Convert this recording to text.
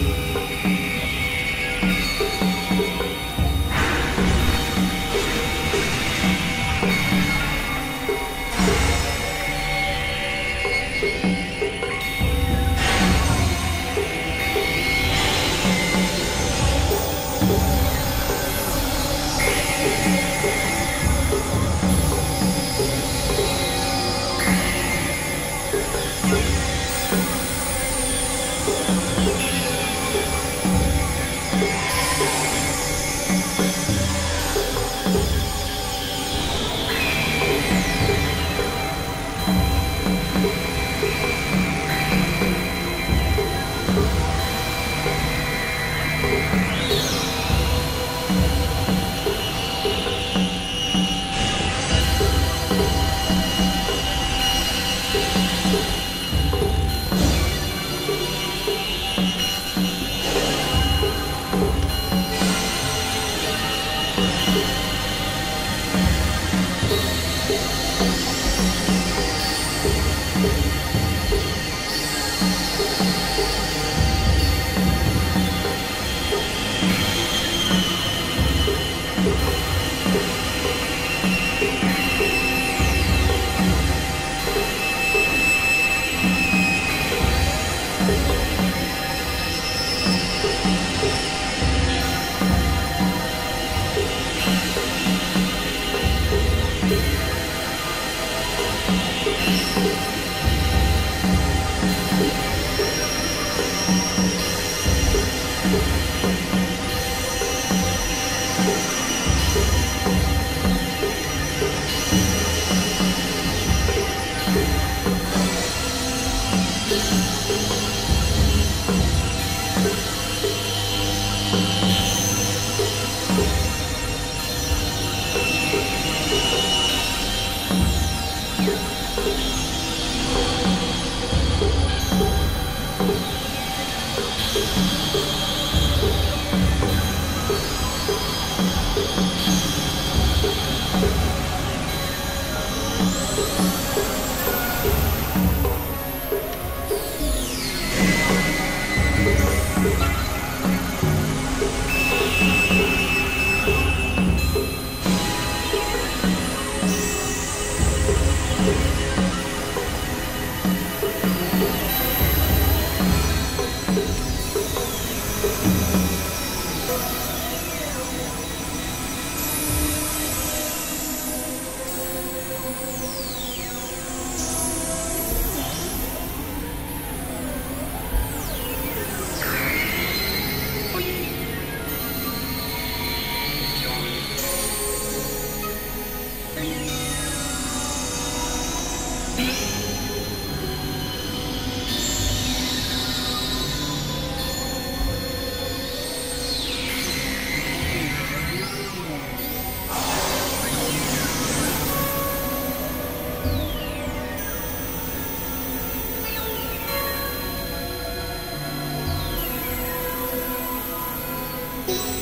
you. Thank you. Bye.